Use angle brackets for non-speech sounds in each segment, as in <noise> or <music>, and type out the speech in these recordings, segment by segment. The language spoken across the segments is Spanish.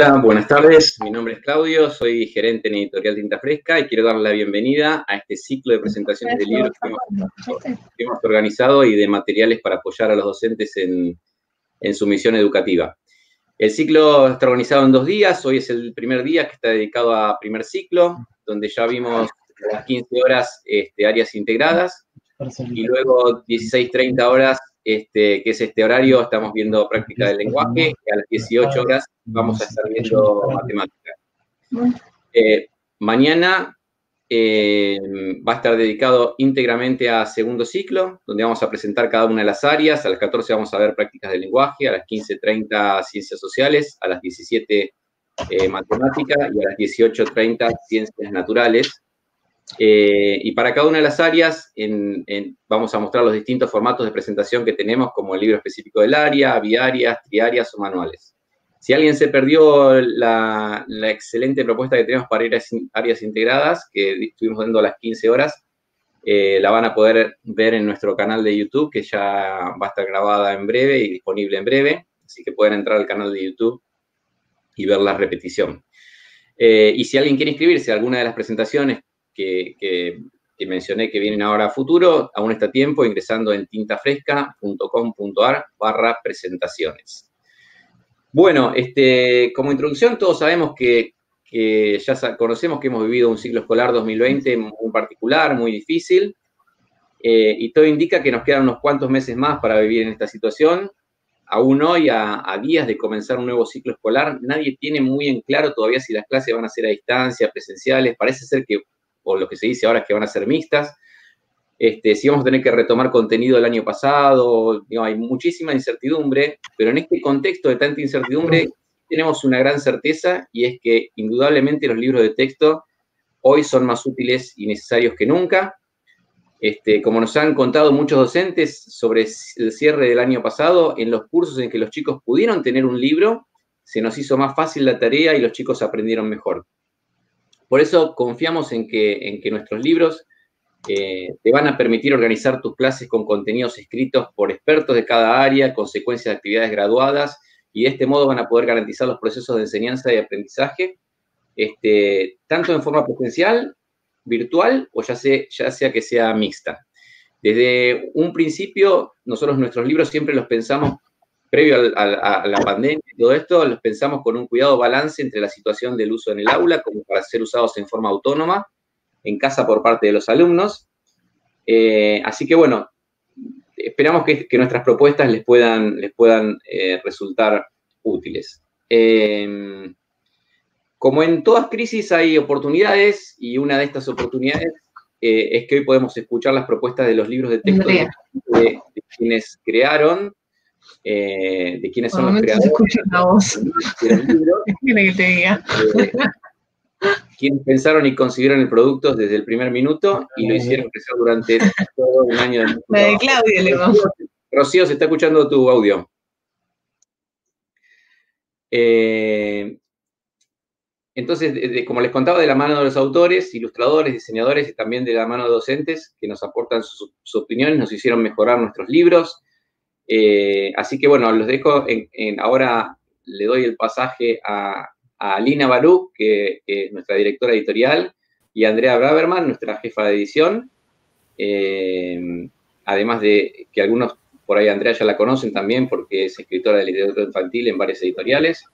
Buenas tardes. Mi nombre es Claudio, soy gerente en Editorial Tinta Fresca y quiero darle la bienvenida a este ciclo de presentaciones de libros que hemos, organizado y de materiales para apoyar a los docentes en, su misión educativa. El ciclo está organizado en dos días. Hoy es el primer día que está dedicado a primer ciclo, donde ya vimos las 15 horas este, áreas integradas y luego 16-30 horas este, que es este horario, estamos viendo práctica del lenguaje, y a las 18 horas vamos a estar viendo matemática. Eh, mañana eh, va a estar dedicado íntegramente a segundo ciclo, donde vamos a presentar cada una de las áreas. A las 14 vamos a ver prácticas del lenguaje, a las 15.30 ciencias sociales, a las 17 eh, matemática y a las 18.30 ciencias naturales. Eh, y para cada una de las áreas vamos a mostrar los distintos formatos de presentación que tenemos, como el libro específico del área, viarias, triarias o manuales. Si alguien se perdió la, excelente propuesta que tenemos para áreas, áreas, integradas, que estuvimos dando a las 15 horas, eh, la van a poder ver en nuestro canal de YouTube, que ya va a estar grabada en breve y disponible en breve. Así que pueden entrar al canal de YouTube y ver la repetición. Eh, y si alguien quiere inscribirse a alguna de las presentaciones que, mencioné que vienen ahora a futuro, aún está tiempo ingresando en tintafresca.com.ar barra presentaciones. Bueno, este, como introducción, todos sabemos que, ya conocemos que hemos vivido un ciclo escolar 2020 muy particular, muy difícil, eh, y todo indica que nos quedan unos cuantos meses más para vivir en esta situación. Aún hoy, a, a, días de comenzar un nuevo ciclo escolar, nadie tiene muy en claro todavía si las clases van a ser a distancia, presenciales. Parece ser que o lo que se dice ahora es que van a ser mixtas. Este, si vamos a tener que retomar contenido del año pasado, hay muchísima incertidumbre, pero en este contexto de tanta incertidumbre tenemos una gran certeza y es que indudablemente los libros de texto hoy son más útiles y necesarios que nunca. Este, como nos han contado muchos docentes sobre el cierre del año pasado, en los cursos en que los chicos pudieron tener un libro, se nos hizo más fácil la tarea y los chicos aprendieron mejor. Por eso confiamos en que, en que nuestros libros eh, te van a permitir organizar tus clases con contenidos escritos por expertos de cada área, consecuencias de actividades graduadas, y de este modo van a poder garantizar los procesos de enseñanza y aprendizaje, este, tanto en forma presencial, virtual, o ya sea, ya sea que sea mixta. Desde un principio, nosotros nuestros libros siempre los pensamos previo a, la pandemia y todo esto, los pensamos con un cuidado balance entre la situación del uso en el aula, como para ser usados en forma autónoma, en casa por parte de los alumnos. Eh, así que bueno, esperamos que, nuestras propuestas les puedan, les puedan eh, resultar útiles. Em, como en todas crisis hay oportunidades y una de estas oportunidades eh, es que hoy podemos escuchar las propuestas de los libros de texto de, de quienes crearon eh, de quiénes son los creadores. la voz. <laughs> que te diga? Eh, quienes pensaron y consiguieron el producto desde el primer minuto y lo hicieron crecer durante todo un año. De <laughs> la de Claudia, le Rocío, se está escuchando tu audio. Eh, entonces, como les contaba, de la mano de los autores, ilustradores, diseñadores y también de la mano de docentes que nos aportan sus opiniones, nos hicieron mejorar nuestros libros, eh, así que bueno, los dejo, en, ahora le doy el pasaje a, Alina Barú, que, es nuestra directora editorial, y a Andrea Braverman, nuestra jefa de edición. Eh, además de que algunos por ahí Andrea ya la conocen también porque es escritora de literatura infantil en varias editoriales.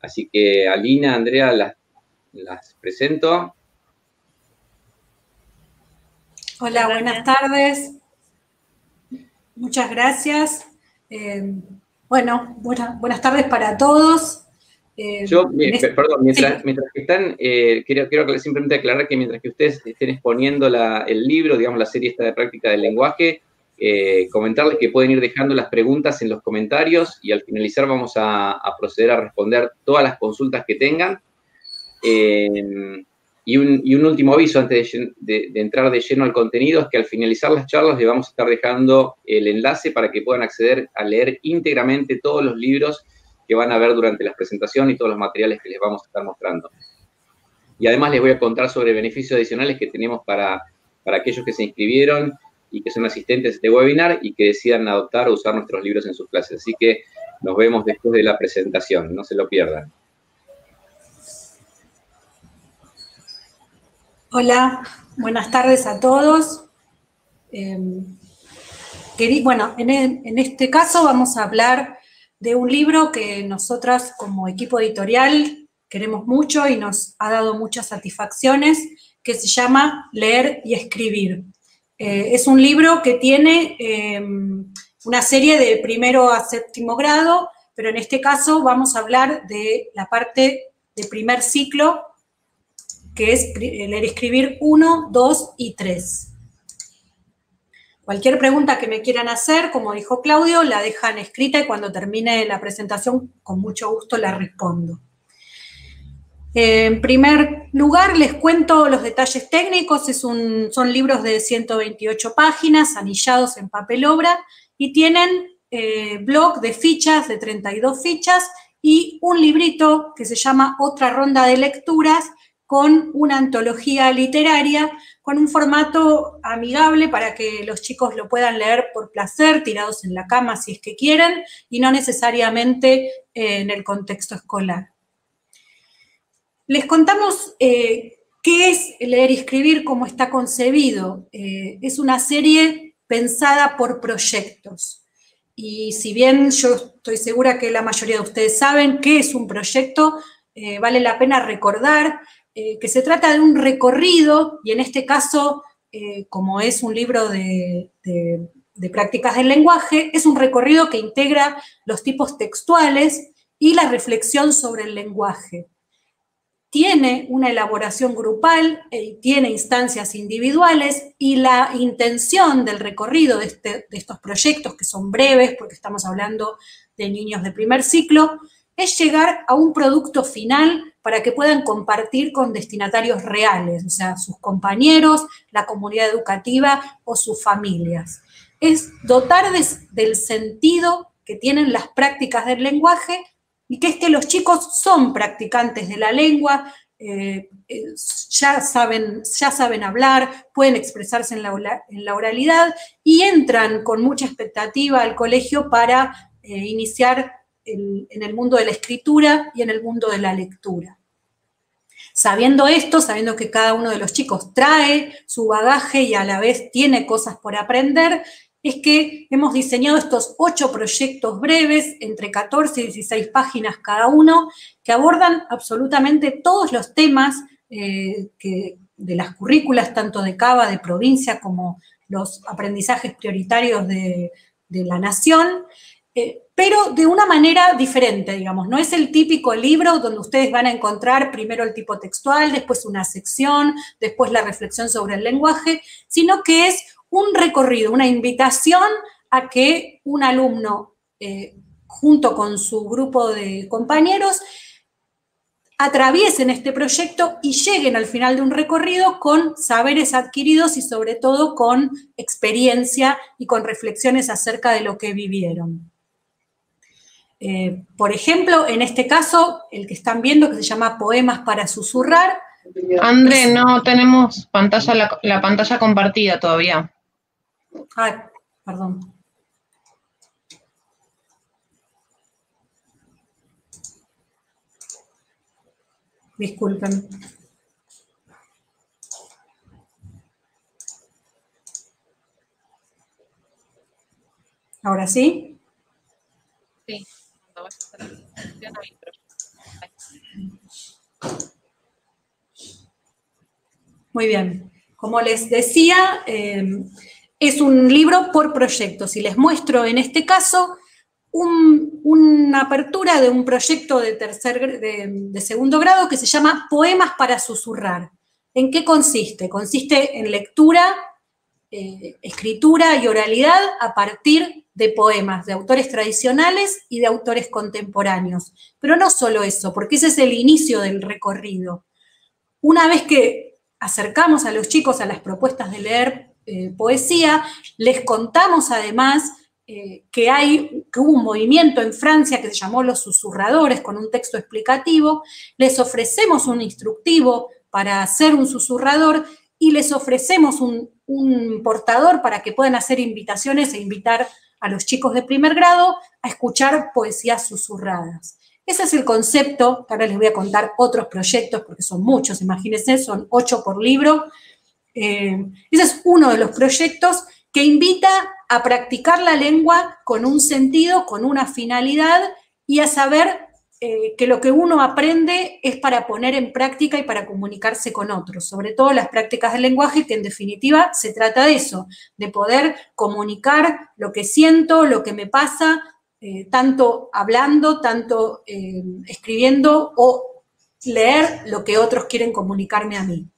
Así que Alina, Andrea, las, las presento. Hola, buenas tardes. Muchas gracias. Eh, bueno, buenas tardes para todos. Eh, Yo, este perdón, mientras, que están, eh, quiero, quiero, simplemente aclarar que mientras que ustedes estén exponiendo el libro, digamos, la serie esta de práctica del lenguaje, comentarles que pueden ir dejando las preguntas en los comentarios y al finalizar vamos a, proceder a responder todas las consultas que tengan. Y un, último aviso antes de, entrar de lleno al contenido es que al finalizar las charlas le vamos a estar dejando el enlace para que puedan acceder a leer íntegramente todos los libros que van a ver durante la presentación y todos los materiales que les vamos a estar mostrando. Y además les voy a contar sobre beneficios adicionales que tenemos para, para aquellos que se inscribieron y que son asistentes de este webinar y que decidan adoptar o usar nuestros libros en sus clases. Así que nos vemos después de la presentación, no se lo pierdan. Hola, buenas tardes a todos. Em, bueno, en, este caso vamos a hablar de un libro que nosotras como equipo editorial queremos mucho y nos ha dado muchas satisfacciones, que se llama Leer y Escribir. Eh, es un libro que tiene em, una serie de primero a séptimo grado, pero en este caso vamos a hablar de la parte de primer ciclo que es leer y escribir 1, 2 y 3. Cualquier pregunta que me quieran hacer, como dijo Claudio, la dejan escrita y cuando termine la presentación, con mucho gusto la respondo. En primer lugar, les cuento los detalles técnicos. Son libros de 128 páginas, anillados en papel obra, y tienen eh, blog de fichas, de 32 fichas, y un librito que se llama Otra ronda de lecturas, con una antología literaria, con un formato amigable para que los chicos lo puedan leer por placer, tirados en la cama si es que quieren, y no necesariamente eh, en el contexto escolar. Les contamos eh, qué es leer y escribir, cómo está concebido. Eh, es una serie pensada por proyectos. Y si bien yo estoy segura que la mayoría de ustedes saben qué es un proyecto, vale la pena recordar eh, que se trata de un recorrido, y en este caso, eh, como es un libro de, prácticas del lenguaje, es un recorrido que integra los tipos textuales y la reflexión sobre el lenguaje. Tiene una elaboración grupal, y tiene instancias individuales y la intención del recorrido de, este, de estos proyectos, que son breves, porque estamos hablando de niños de primer ciclo, es llegar a un producto final para que puedan compartir con destinatarios reales, o sea, sus compañeros, la comunidad educativa o sus familias. Es dotar del sentido que tienen las prácticas del lenguaje y que es que los chicos son practicantes de la lengua, eh, eh, ya, saben, ya saben hablar, pueden expresarse en la, oralidad y entran con mucha expectativa al colegio para eh, iniciar en, el mundo de la escritura y en el mundo de la lectura. Sabiendo esto, sabiendo que cada uno de los chicos trae su bagaje y a la vez tiene cosas por aprender, es que hemos diseñado estos ocho proyectos breves, entre 14 y 16 páginas cada uno, que abordan absolutamente todos los temas eh, de las currículas, tanto de Cava, de provincia, como los aprendizajes prioritarios de, la nación. Eh, pero de una manera diferente, digamos. No es el típico libro donde ustedes van a encontrar primero el tipo textual, después una sección, después la reflexión sobre el lenguaje, sino que es un recorrido, una invitación a que un alumno, eh, junto con su grupo de compañeros, atraviesen este proyecto y lleguen al final de un recorrido con saberes adquiridos y sobre todo con experiencia y con reflexiones acerca de lo que vivieron. Eh, por ejemplo, en este caso, el que están viendo, que se llama Poemas para susurrar. André, no tenemos pantalla, la, pantalla compartida todavía. Ay, perdón. Disculpen. ¿Ahora? Sí. Muy bien. Como les decía, eh, es un libro por proyectos y les muestro en este caso una apertura de un proyecto de, tercer, de, segundo grado que se llama Poemas para susurrar. ¿En qué consiste? Consiste en lectura, eh, escritura y oralidad a partir de poemas de autores tradicionales y de autores contemporáneos. Pero no solo eso, porque ese es el inicio del recorrido. Una vez que acercamos a los chicos a las propuestas de leer eh, poesía, les contamos además eh, que, hay, hubo un movimiento en Francia que se llamó Los Susurradores con un texto explicativo, les ofrecemos un instructivo para hacer un susurrador y les ofrecemos un, un portador para que puedan hacer invitaciones e invitar a los chicos de primer grado a escuchar poesías susurradas. Ese es el concepto, ahora les voy a contar otros proyectos porque son muchos, imagínense, son ocho por libro. Eh, ese es uno de los proyectos que invita a practicar la lengua con un sentido, con una finalidad y a saber eh, que lo que uno aprende es para poner en práctica y para comunicarse con otros, sobre todo las prácticas del lenguaje, que en definitiva se trata de eso, de poder comunicar lo que siento, lo que me pasa, eh, tanto hablando, tanto eh, escribiendo o leer lo que otros quieren comunicarme a mí.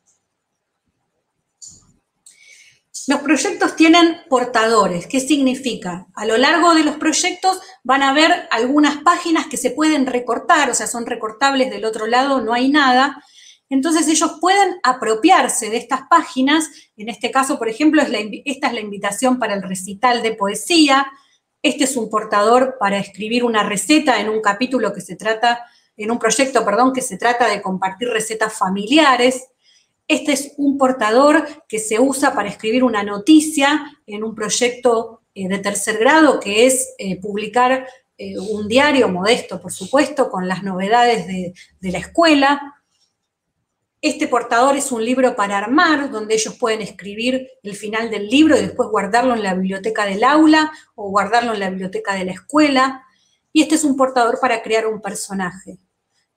Los proyectos tienen portadores. ¿Qué significa? A lo largo de los proyectos van a haber algunas páginas que se pueden recortar, o sea, son recortables del otro lado, no hay nada. Entonces ellos pueden apropiarse de estas páginas. En este caso, por ejemplo, esta es la invitación para el recital de poesía. Este es un portador para escribir una receta en un capítulo que se trata, en un proyecto, perdón, que se trata de compartir recetas familiares. Este es un portador que se usa para escribir una noticia en un proyecto eh, de tercer grado, que es eh, publicar eh, un diario modesto, por supuesto, con las novedades de, de la escuela. Este portador es un libro para armar, donde ellos pueden escribir el final del libro y después guardarlo en la biblioteca del aula o guardarlo en la biblioteca de la escuela. Y este es un portador para crear un personaje.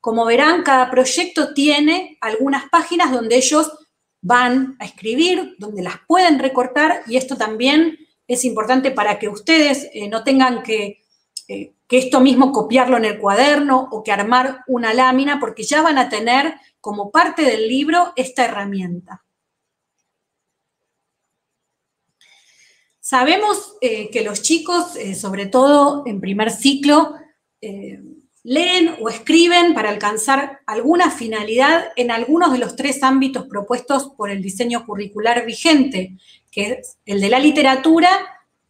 Como verán, cada proyecto tiene algunas páginas donde ellos van a escribir, donde las pueden recortar y esto también es importante para que ustedes eh, no tengan que, eh, que esto mismo copiarlo en el cuaderno o que armar una lámina, porque ya van a tener como parte del libro esta herramienta. Sabemos eh, que los chicos, sobre todo en primer ciclo, leen o escriben para alcanzar alguna finalidad en algunos de los tres ámbitos propuestos por el diseño curricular vigente, que es el de la literatura,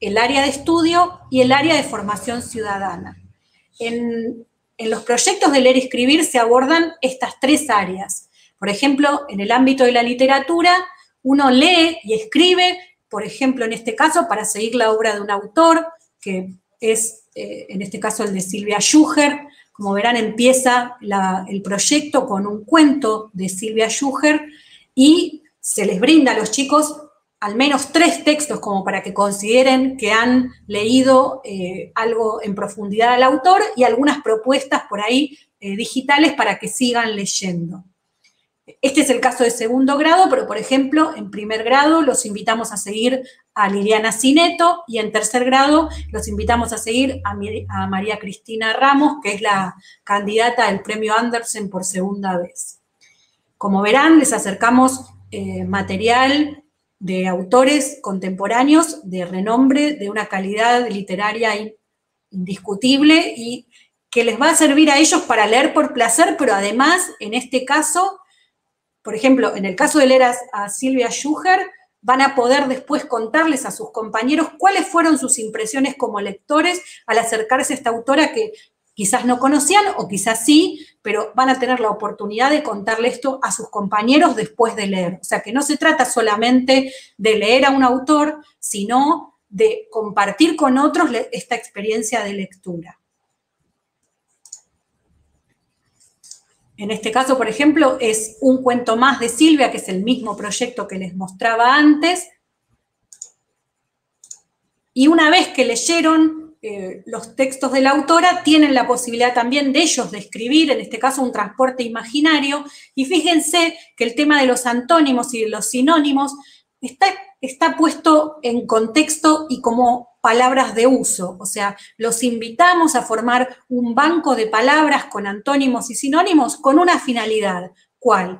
el área de estudio y el área de formación ciudadana. En, los proyectos de leer y escribir se abordan estas tres áreas. Por ejemplo, en el ámbito de la literatura, uno lee y escribe, por ejemplo, en este caso, para seguir la obra de un autor, que es eh, en este caso el de Silvia Schuher, como verán, empieza el proyecto con un cuento de Silvia Schuher y se les brinda a los chicos al menos tres textos como para que consideren que han leído eh, algo en profundidad al autor y algunas propuestas por ahí eh, digitales para que sigan leyendo. Este es el caso de segundo grado, pero por ejemplo, en primer grado los invitamos a seguir a Liliana Cineto y en tercer grado los invitamos a seguir a, María Cristina Ramos, que es la candidata al premio Andersen por segunda vez. Como verán, les acercamos eh, material de autores contemporáneos de renombre, de una calidad literaria indiscutible y que les va a servir a ellos para leer por placer, pero además, en este caso, por ejemplo, en el caso de leer a, Silvia Schuher, van a poder después contarles a sus compañeros cuáles fueron sus impresiones como lectores al acercarse a esta autora que quizás no conocían o quizás sí, pero van a tener la oportunidad de contarle esto a sus compañeros después de leer. O sea, que no se trata solamente de leer a un autor, sino de compartir con otros esta experiencia de lectura. En este caso, por ejemplo, es un cuento más de Silvia, que es el mismo proyecto que les mostraba antes. Y una vez que leyeron eh, los textos de la autora, tienen la posibilidad también de ellos de escribir, en este caso, un transporte imaginario. Y fíjense que el tema de los antónimos y de los sinónimos está, está puesto en contexto y como palabras de uso, o sea, los invitamos a formar un banco de palabras con antónimos y sinónimos con una finalidad. ¿Cuál?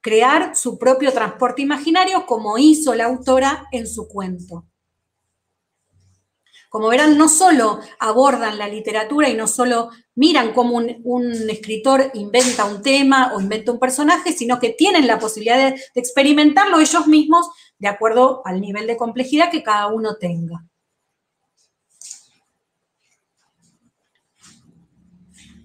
Crear su propio transporte imaginario como hizo la autora en su cuento. Como verán, no solo abordan la literatura y no solo miran cómo un, escritor inventa un tema o inventa un personaje, sino que tienen la posibilidad de experimentarlo ellos mismos de acuerdo al nivel de complejidad que cada uno tenga.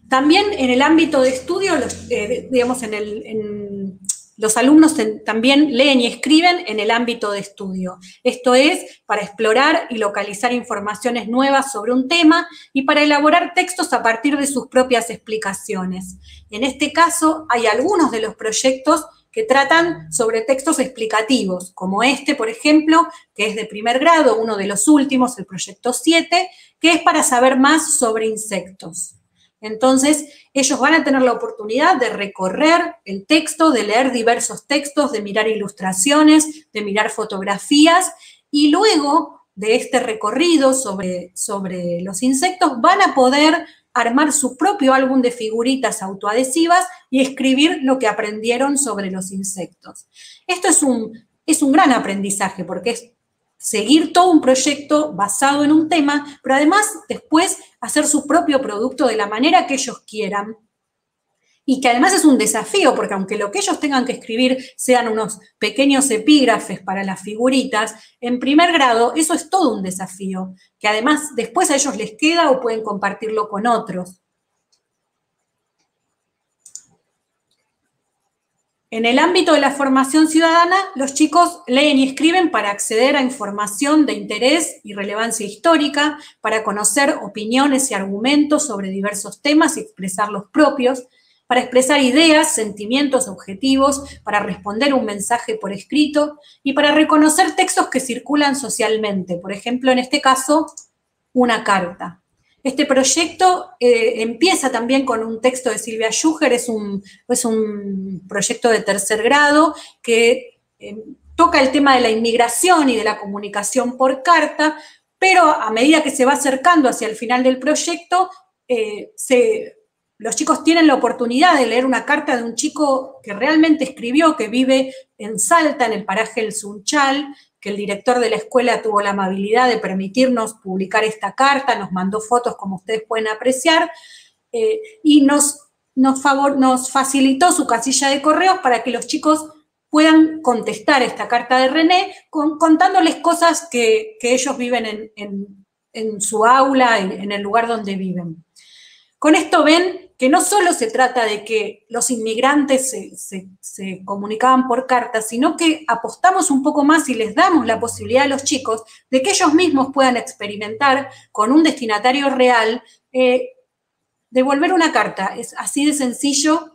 También en el ámbito de estudio, eh, digamos, en, los alumnos también leen y escriben en el ámbito de estudio. Esto es para explorar y localizar informaciones nuevas sobre un tema y para elaborar textos a partir de sus propias explicaciones. En este caso, hay algunos de los proyectos que tratan sobre textos explicativos, como este, por ejemplo, que es de primer grado, uno de los últimos, el proyecto 7, que es para saber más sobre insectos. Entonces, ellos van a tener la oportunidad de recorrer el texto, de leer diversos textos, de mirar ilustraciones, de mirar fotografías y luego de este recorrido sobre, sobre los insectos van a poder armar su propio álbum de figuritas autoadhesivas y escribir lo que aprendieron sobre los insectos. Esto es un, es un gran aprendizaje porque es seguir todo un proyecto basado en un tema, pero además después hacer su propio producto de la manera que ellos quieran. Y que además es un desafío, porque aunque lo que ellos tengan que escribir sean unos pequeños epígrafes para las figuritas, en primer grado eso es todo un desafío, que además después a ellos les queda o pueden compartirlo con otros. En el ámbito de la formación ciudadana, los chicos leen y escriben para acceder a información de interés y relevancia histórica, para conocer opiniones y argumentos sobre diversos temas y expresar los propios, para expresar ideas, sentimientos, objetivos, para responder un mensaje por escrito y para reconocer textos que circulan socialmente, por ejemplo, en este caso, una carta. Este proyecto eh, empieza también con un texto de Silvia Schuger, es un, es un proyecto de tercer grado que eh, toca el tema de la inmigración y de la comunicación por carta, pero a medida que se va acercando hacia el final del proyecto, eh, los chicos tienen la oportunidad de leer una carta de un chico que realmente escribió, que vive en Salta, en el paraje El Sunchal, que el director de la escuela tuvo la amabilidad de permitirnos publicar esta carta, nos mandó fotos como ustedes pueden apreciar, eh, y nos, nos, facilitó su casilla de correos para que los chicos puedan contestar esta carta de René contándoles cosas que, ellos viven en, su aula, en el lugar donde viven. Con esto ven que no solo se trata de que los inmigrantes se, comunicaban por carta, sino que apostamos un poco más y les damos la posibilidad a los chicos de que ellos mismos puedan experimentar con un destinatario real eh, devolver una carta. Es así de sencillo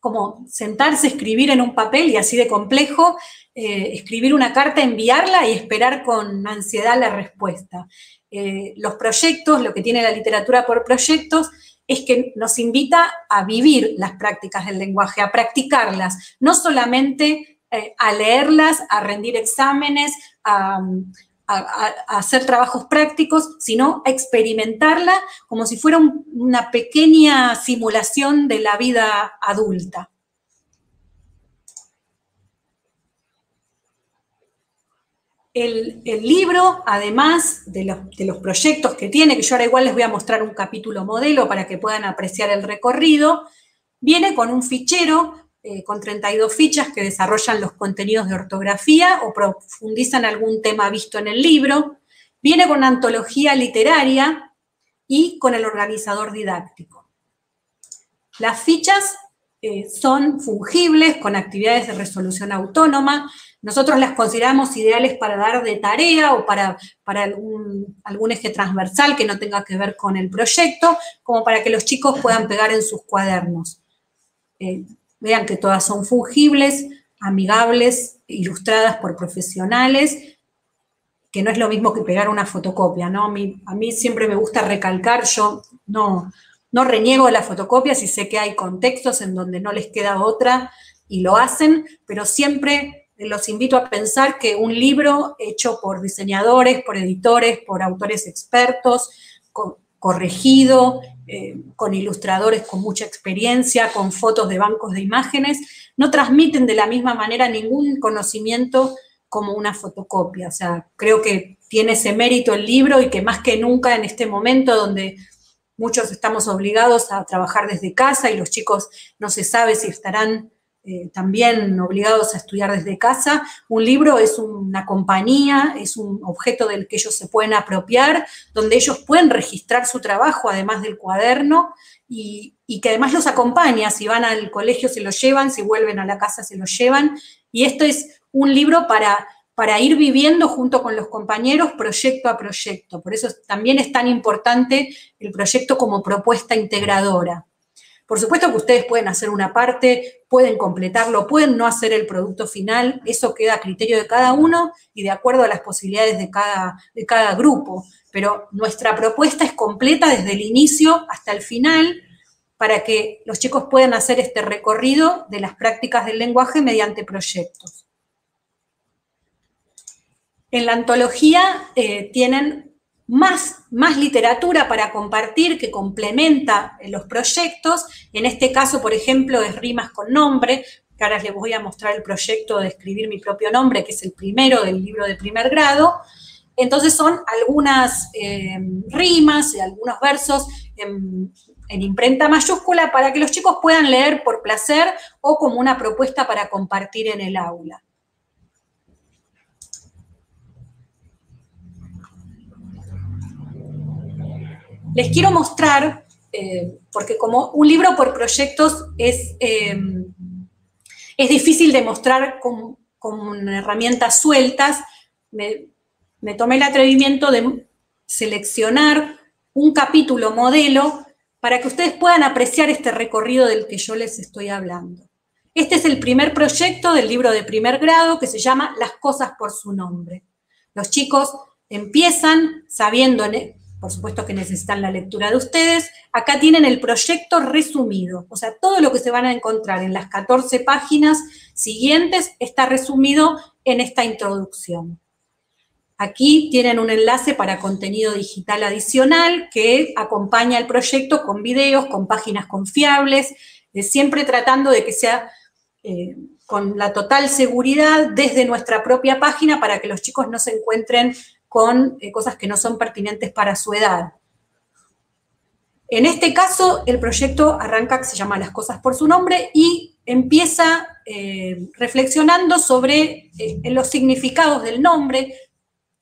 como sentarse, escribir en un papel y así de complejo, eh, escribir una carta, enviarla y esperar con ansiedad la respuesta. Eh, los proyectos, lo que tiene la literatura por proyectos, es que nos invita a vivir las prácticas del lenguaje, a practicarlas, no solamente eh, a leerlas, a rendir exámenes, a, hacer trabajos prácticos, sino a experimentarla como si fuera una pequeña simulación de la vida adulta. El, libro, además de los, proyectos que tiene, que yo ahora igual les voy a mostrar un capítulo modelo para que puedan apreciar el recorrido, viene con un fichero eh, con 32 fichas que desarrollan los contenidos de ortografía o profundizan algún tema visto en el libro, viene con antología literaria y con el organizador didáctico. Las fichas eh, son fungibles con actividades de resolución autónoma, nosotros las consideramos ideales para dar de tarea o para, para algún, algún eje transversal que no tenga que ver con el proyecto, como para que los chicos puedan pegar en sus cuadernos. Eh, vean que todas son fungibles, amigables, ilustradas por profesionales, que no es lo mismo que pegar una fotocopia, ¿no? A mí, siempre me gusta recalcar, yo no, no reniego las fotocopias y sé que hay contextos en donde no les queda otra y lo hacen, pero siempre los invito a pensar que un libro hecho por diseñadores, por editores, por autores expertos, corregido, eh, con ilustradores con mucha experiencia, con fotos de bancos de imágenes, no transmiten de la misma manera ningún conocimiento como una fotocopia. O sea, creo que tiene ese mérito el libro y que más que nunca en este momento donde muchos estamos obligados a trabajar desde casa y los chicos no se sabe si estarán eh, también obligados a estudiar desde casa. Un libro es una compañía, es un objeto del que ellos se pueden apropiar, donde ellos pueden registrar su trabajo, además del cuaderno, y, que además los acompaña. Si van al colegio se lo llevan, si vuelven a la casa se lo llevan. Y esto es un libro para, para ir viviendo junto con los compañeros proyecto a proyecto. Por eso también es tan importante el proyecto como propuesta integradora. Por supuesto que ustedes pueden hacer una parte, pueden completarlo, pueden no hacer el producto final, eso queda a criterio de cada uno y de acuerdo a las posibilidades de cada, de cada grupo. Pero nuestra propuesta es completa desde el inicio hasta el final para que los chicos puedan hacer este recorrido de las prácticas del lenguaje mediante proyectos. En la antología eh, tienen más, más literatura para compartir que complementa los proyectos. En este caso, por ejemplo, es rimas con nombre, que ahora les voy a mostrar el proyecto de escribir mi propio nombre, que es el primero del libro de primer grado. Entonces son algunas eh, rimas y algunos versos en, en, imprenta mayúscula para que los chicos puedan leer por placer o como una propuesta para compartir en el aula. Les quiero mostrar, eh, porque como un libro por proyectos es, eh, es difícil de mostrar con, herramientas sueltas, me, me tomé el atrevimiento de seleccionar un capítulo modelo para que ustedes puedan apreciar este recorrido del que yo les estoy hablando. Este es el primer proyecto del libro de primer grado que se llama Las cosas por su nombre. Los chicos empiezan sabiendo por supuesto que necesitan la lectura de ustedes. Acá tienen el proyecto resumido, o sea, todo lo que se van a encontrar en las 14 páginas siguientes está resumido en esta introducción. Aquí tienen un enlace para contenido digital adicional que acompaña el proyecto con videos, con páginas confiables, siempre tratando de que sea eh, con la total seguridad desde nuestra propia página para que los chicos no se encuentren con eh, cosas que no son pertinentes para su edad. En este caso, el proyecto arranca, se llama Las cosas por su nombre, y empieza eh, reflexionando sobre eh, los significados del nombre.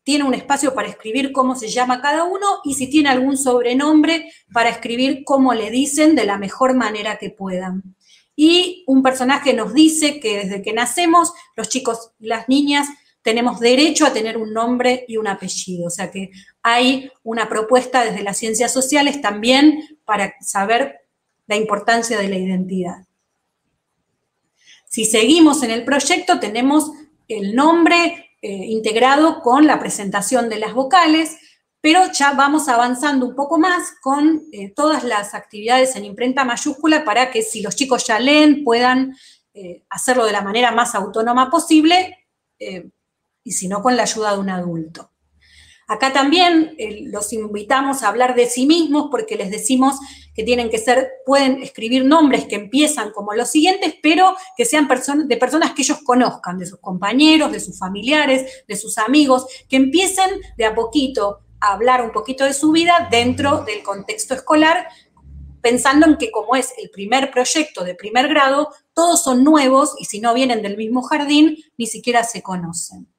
Tiene un espacio para escribir cómo se llama cada uno y si tiene algún sobrenombre para escribir cómo le dicen de la mejor manera que puedan. Y un personaje nos dice que desde que nacemos, los chicos las niñas tenemos derecho a tener un nombre y un apellido. O sea que hay una propuesta desde las ciencias sociales también para saber la importancia de la identidad. Si seguimos en el proyecto, tenemos el nombre eh, integrado con la presentación de las vocales, pero ya vamos avanzando un poco más con eh, todas las actividades en imprenta mayúscula para que si los chicos ya leen puedan eh, hacerlo de la manera más autónoma posible y si no con la ayuda de un adulto. Acá también eh, los invitamos a hablar de sí mismos porque les decimos que tienen que ser, pueden escribir nombres que empiezan como los siguientes, pero que sean de personas que ellos conozcan, de sus compañeros, de sus familiares, de sus amigos, que empiecen de a poquito a hablar un poquito de su vida dentro del contexto escolar, pensando en que como es el primer proyecto de primer grado, todos son nuevos y si no vienen del mismo jardín, ni siquiera se conocen.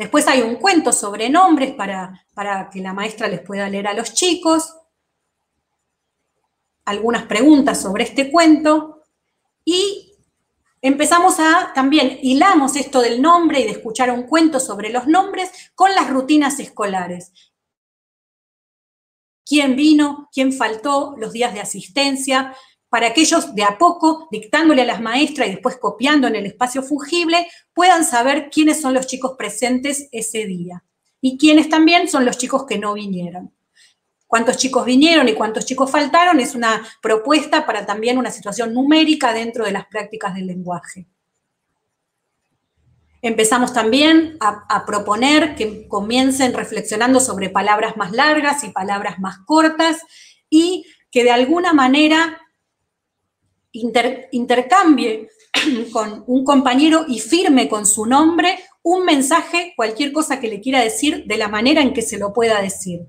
Después hay un cuento sobre nombres para, para que la maestra les pueda leer a los chicos. Algunas preguntas sobre este cuento. Y empezamos a, también hilamos esto del nombre y de escuchar un cuento sobre los nombres con las rutinas escolares. ¿Quién vino? ¿Quién faltó? Los días de asistencia, para que ellos de a poco, dictándole a las maestras y después copiando en el espacio fungible, puedan saber quiénes son los chicos presentes ese día y quiénes también son los chicos que no vinieron. Cuántos chicos vinieron y cuántos chicos faltaron es una propuesta para también una situación numérica dentro de las prácticas del lenguaje. Empezamos también a, a, proponer que comiencen reflexionando sobre palabras más largas y palabras más cortas y que de alguna manera intercambie <clears throat> con un compañero y firme con su nombre un mensaje, cualquier cosa que le quiera decir, de la manera en que se lo pueda decir.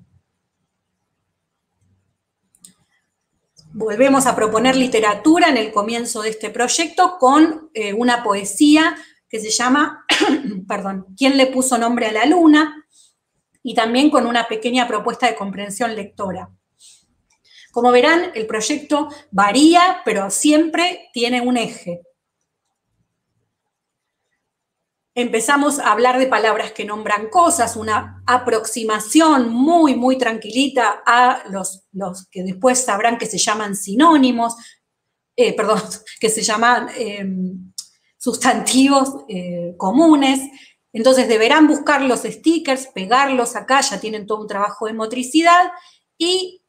volvemos a proponer literatura en el comienzo de este proyecto con eh, una poesía que se llama, <clears throat> perdón, ¿Quién le puso nombre a la luna? Y también con una pequeña propuesta de comprensión lectora. Como verán, el proyecto varía, pero siempre tiene un eje. Empezamos a hablar de palabras que nombran cosas, una aproximación muy, muy tranquilita a los, los que después sabrán que se llaman sinónimos, eh, perdón, <laughs> que se llaman em, sustantivos eh, comunes. Entonces deberán buscar los stickers, pegarlos acá, ya tienen todo un trabajo de motricidad y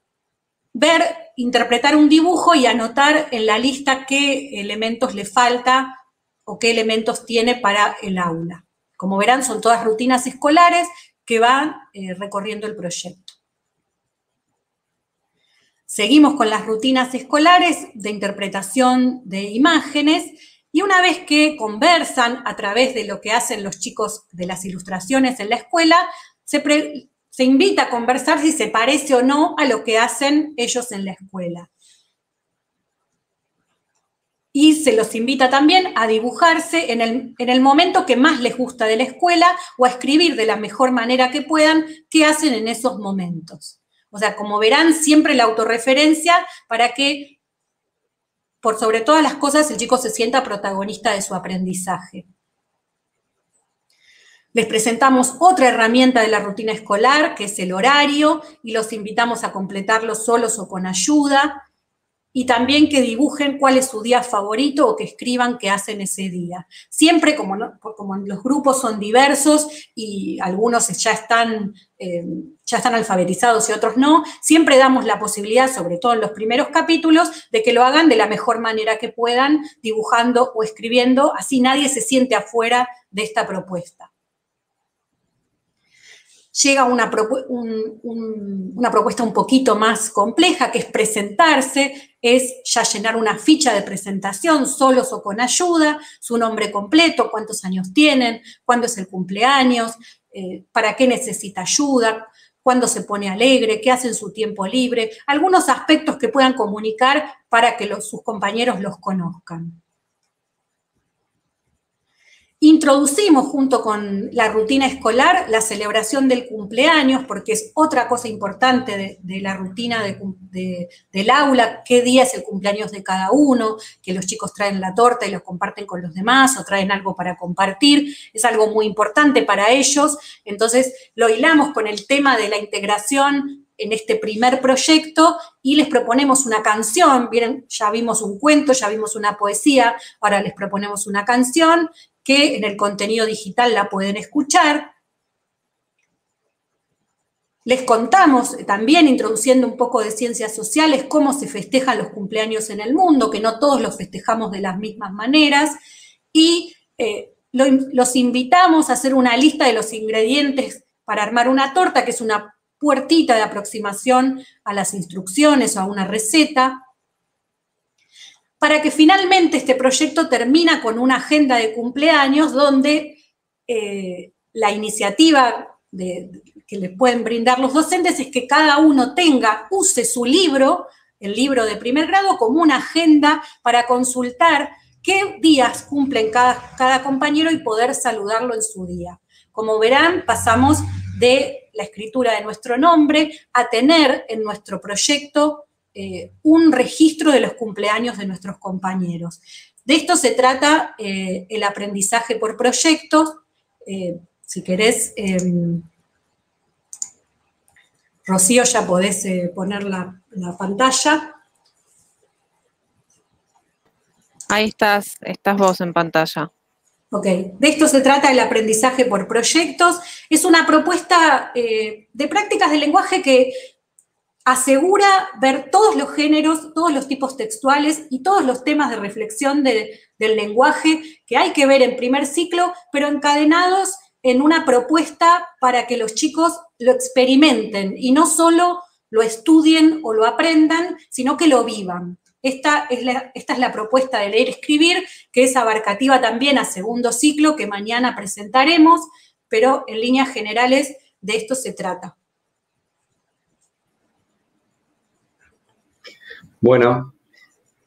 ver, interpretar un dibujo y anotar en la lista qué elementos le falta o qué elementos tiene para el aula. Como verán, son todas rutinas escolares que van eh, recorriendo el proyecto. Seguimos con las rutinas escolares de interpretación de imágenes y una vez que conversan a través de lo que hacen los chicos de las ilustraciones en la escuela, se, se invita a conversar si se parece o no a lo que hacen ellos en la escuela. Y se los invita también a dibujarse en el, en el, momento que más les gusta de la escuela o a escribir de la mejor manera que puedan qué hacen en esos momentos. O sea, como verán, siempre la autorreferencia para que, por sobre todas las cosas, el chico se sienta protagonista de su aprendizaje. Les presentamos otra herramienta de la rutina escolar, que es el horario, y los invitamos a completarlo solos o con ayuda. Y también que dibujen cuál es su día favorito o que escriban qué hacen ese día. Siempre, como, como los grupos son diversos y algunos ya están, eh, ya están alfabetizados y otros no, siempre damos la posibilidad, sobre todo en los primeros capítulos, de que lo hagan de la mejor manera que puedan, dibujando o escribiendo, así nadie se siente afuera de esta propuesta llega una, una propuesta un poquito más compleja, que es presentarse, es ya llenar una ficha de presentación, solos o con ayuda, su nombre completo, cuántos años tienen, cuándo es el cumpleaños, eh, para qué necesita ayuda, cuándo se pone alegre, qué hace en su tiempo libre, algunos aspectos que puedan comunicar para que sus compañeros los conozcan. Introducimos junto con la rutina escolar la celebración del cumpleaños, porque es otra cosa importante de, la rutina del aula, qué día es el cumpleaños de cada uno, que los chicos traen la torta y los comparten con los demás o traen algo para compartir, es algo muy importante para ellos. Entonces lo hilamos con el tema de la integración en este primer proyecto y les proponemos una canción, miren, ya vimos un cuento, ya vimos una poesía, ahora les proponemos una canción que en el contenido digital la pueden escuchar. Les contamos también, introduciendo un poco de ciencias sociales, cómo se festejan los cumpleaños en el mundo, que no todos los festejamos de las mismas maneras, y eh, los invitamos a hacer una lista de los ingredientes para armar una torta, que es una puertita de aproximación a las instrucciones o a una receta para que finalmente este proyecto termina con una agenda de cumpleaños donde eh, la iniciativa que les pueden brindar los docentes es que cada uno tenga, use su libro, el libro de primer grado, como una agenda para consultar qué días cumplen cada, cada compañero y poder saludarlo en su día. Como verán, pasamos de la escritura de nuestro nombre a tener en nuestro proyecto eh, un registro de los cumpleaños de nuestros compañeros. De esto se trata eh, el aprendizaje por proyectos. Eh, si querés, em, Rocío, ya podés poner la, la, pantalla. Ahí estás, estás vos en pantalla. Ok, de esto se trata el aprendizaje por proyectos. Es una propuesta de prácticas de lenguaje que asegura ver todos los géneros, todos los tipos textuales y todos los temas de reflexión del lenguaje que hay que ver en primer ciclo, pero encadenados en una propuesta para que los chicos lo experimenten y no solo lo estudien o lo aprendan, sino que lo vivan. Esta es la, esta es la propuesta de leer escribir, que es abarcativa también a segundo ciclo, que mañana presentaremos, pero en líneas generales de esto se trata. Bueno,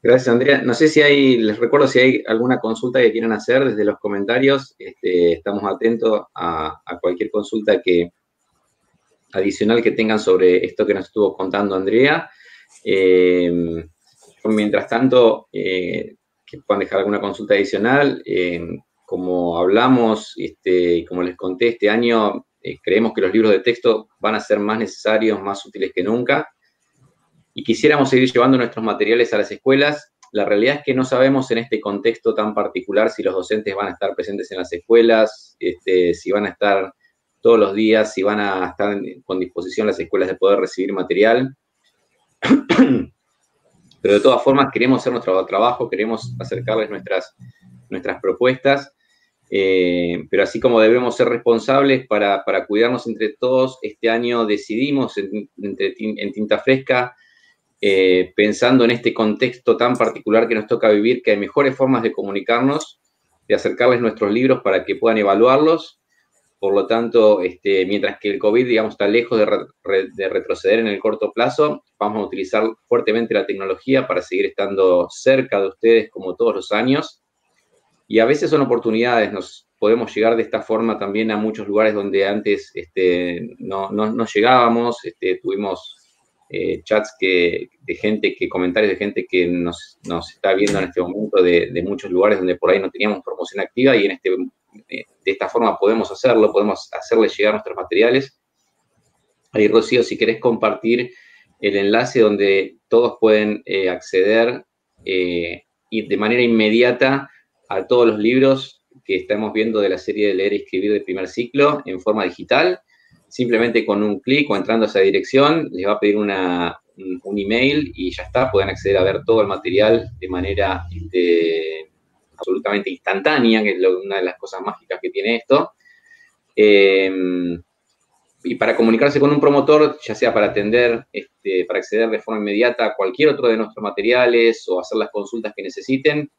gracias Andrea. No sé si hay, les recuerdo si hay alguna consulta que quieran hacer desde los comentarios. Este, estamos atentos a, cualquier consulta que adicional que tengan sobre esto que nos estuvo contando Andrea. Eh, mientras tanto, eh, que puedan dejar alguna consulta adicional. Eh, como hablamos este, como les conté, este año creemos que los libros de texto van a ser más necesarios, más útiles que nunca y quisiéramos seguir llevando nuestros materiales a las escuelas. La realidad es que no sabemos en este contexto tan particular si los docentes van a estar presentes en las escuelas, este, si van a estar todos los días, si van a estar con disposición las escuelas de poder recibir material. <clears throat> Pero de todas formas queremos hacer nuestro trabajo, queremos acercarles nuestras, nuestras propuestas, eh, pero así como debemos ser responsables para, cuidarnos entre todos, este año decidimos en, en Tinta Fresca eh, pensando en este contexto tan particular que nos toca vivir, que hay mejores formas de comunicarnos, de acercarles nuestros libros para que puedan evaluarlos. Por lo tanto, este, mientras que el COVID, digamos, está lejos de, retroceder en el corto plazo, vamos a utilizar fuertemente la tecnología para seguir estando cerca de ustedes como todos los años. Y a veces son oportunidades, nos podemos llegar de esta forma también a muchos lugares donde antes este, no, no, llegábamos, este, tuvimos eh, chats que, de gente, que comentarios de gente que nos, está viendo en este momento de, muchos lugares donde por ahí no teníamos promoción activa y en este, eh, de esta forma podemos hacerlo, podemos hacerle llegar nuestros materiales. Ahí, Rocío, si querés compartir el enlace donde todos pueden eh, acceder y de manera inmediata a todos los libros que estamos viendo de la serie de leer y escribir del primer ciclo en forma digital simplemente con un clic o entrando a esa dirección, les va a pedir una, un, email y ya está, pueden acceder a ver todo el material de manera este, absolutamente instantánea, que es una de las cosas mágicas que tiene esto. Em, y para comunicarse con un promotor, ya sea para atender, este, para acceder de forma inmediata a cualquier otro de nuestros materiales o hacer las consultas que necesiten,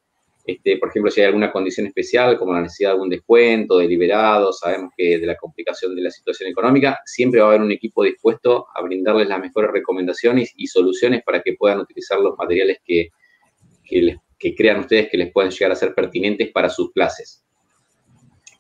este, por ejemplo, si hay alguna condición especial, como la necesidad de algún descuento, deliberado, sabemos que de la complicación de la situación económica, siempre va a haber un equipo dispuesto a brindarles las mejores recomendaciones y soluciones para que puedan utilizar los materiales que, crean ustedes que les pueden llegar a ser pertinentes para sus clases.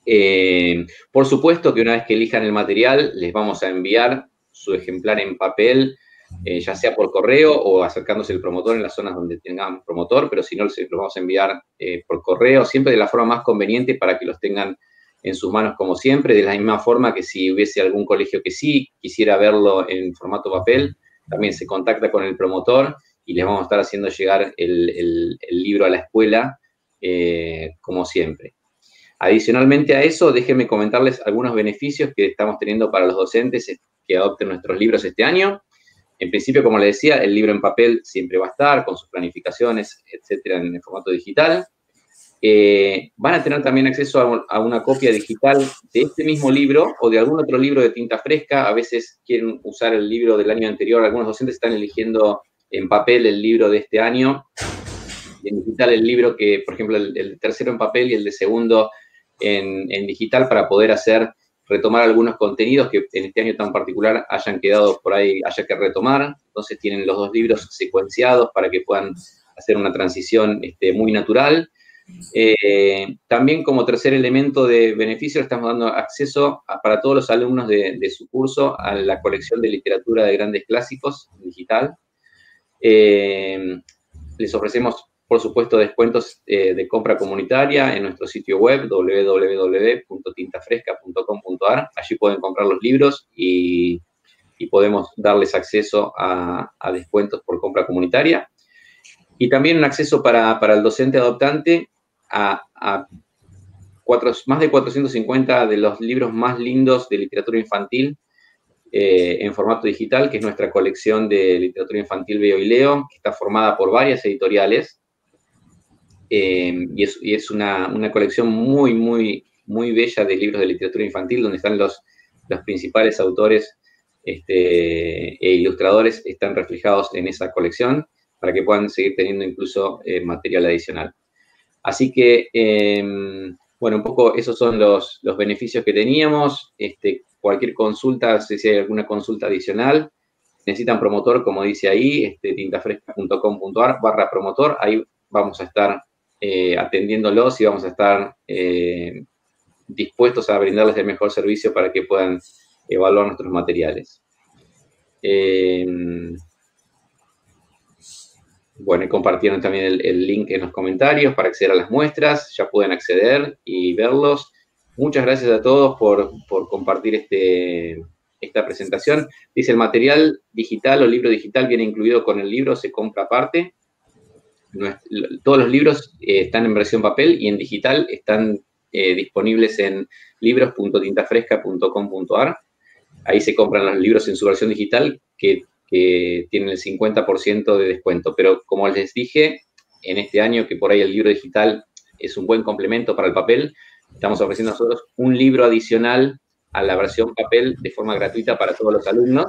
Eh, por supuesto que una vez que elijan el material, les vamos a enviar su ejemplar en papel eh, ya sea por correo o acercándose el promotor en las zonas donde tengan promotor, pero si no, los vamos a enviar eh, por correo, siempre de la forma más conveniente para que los tengan en sus manos como siempre, de la misma forma que si hubiese algún colegio que sí quisiera verlo en formato papel, también se contacta con el promotor y les vamos a estar haciendo llegar el, libro a la escuela eh, como siempre. Adicionalmente a eso, déjenme comentarles algunos beneficios que estamos teniendo para los docentes que adopten nuestros libros este año. En principio, como les decía, el libro en papel siempre va a estar con sus planificaciones, etcétera, en el formato digital. Eh, van a tener también acceso a, una copia digital de este mismo libro o de algún otro libro de tinta fresca. A veces quieren usar el libro del año anterior. Algunos docentes están eligiendo en papel el libro de este año y en digital el libro que, por ejemplo, el, tercero en papel y el de segundo en digital para poder hacer retomar algunos contenidos que en este año tan particular hayan quedado por ahí, haya que retomar. Entonces tienen los dos libros secuenciados para que puedan hacer una transición este, muy natural. Eh, también como tercer elemento de beneficio estamos dando acceso para todos los alumnos de, su curso a la colección de literatura de grandes clásicos digital. Eh, les ofrecemos por supuesto, descuentos eh, de compra comunitaria en nuestro sitio web www.tintafresca.com.ar. Allí pueden comprar los libros y, podemos darles acceso a, descuentos por compra comunitaria. Y también un acceso para, el docente adoptante a, más de 450 de los libros más lindos de literatura infantil eh, en formato digital, que es nuestra colección de literatura infantil Veo y Leo, que está formada por varias editoriales eh, y es, una, colección muy, muy, muy bella de libros de literatura infantil, donde están los, los principales autores este, e ilustradores, están reflejados en esa colección, para que puedan seguir teniendo incluso eh, material adicional. Así que, em, bueno, un poco esos son los, beneficios que teníamos. Este, cualquier consulta, si hay alguna consulta adicional, necesitan promotor, como dice ahí, este, tintafresca.com.ar barra promotor, ahí vamos a estar eh, atendiéndolos y vamos a estar eh, dispuestos a brindarles el mejor servicio para que puedan evaluar nuestros materiales. Eh, bueno, y compartieron también el, link en los comentarios para acceder a las muestras, ya pueden acceder y verlos. Muchas gracias a todos por, por compartir este, esta presentación. Dice, el material digital o libro digital viene incluido con el libro, se compra aparte. Todos los libros eh, están en versión papel y en digital están eh, disponibles en libros.tintafresca.com.ar. Ahí se compran los libros en su versión digital que, tienen el 50% de descuento. Pero como les dije, en este año que por ahí el libro digital es un buen complemento para el papel, estamos ofreciendo nosotros un libro adicional a la versión papel de forma gratuita para todos los alumnos,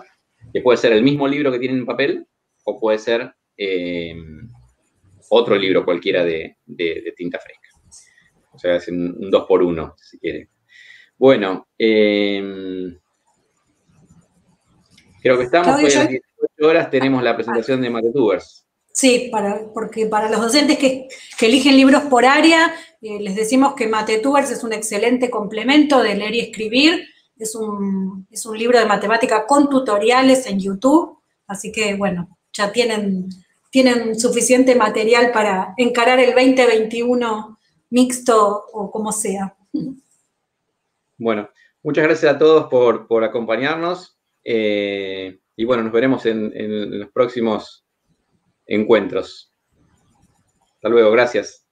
que puede ser el mismo libro que tienen en papel o puede ser eh, otro libro cualquiera de, tinta fresca. O sea, es un, dos por uno, si quieren. Bueno, eh, creo que estamos, hoy a las 18 horas tenemos la presentación de MateTubers. Sí, para, porque para los docentes que, eligen libros por área, eh, les decimos que MateTubers es un excelente complemento de leer y escribir. Es un, es un libro de matemática con tutoriales en YouTube, así que bueno, ya tienen tienen suficiente material para encarar el 2021 mixto o como sea. Bueno, muchas gracias a todos por, acompañarnos eh, y bueno, nos veremos en los próximos encuentros. Hasta luego, gracias.